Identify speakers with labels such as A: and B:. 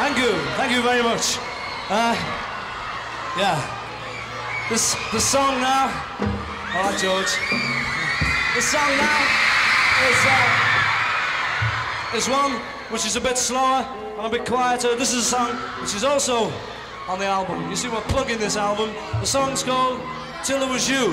A: Thank you. Thank you very much. Uh, yeah. This the song now. All right, George. The song now is uh, is one which is a bit slower and a bit quieter. This is a song which is also on the album. You see, we're plugging this album. The song's called "Till It Was You."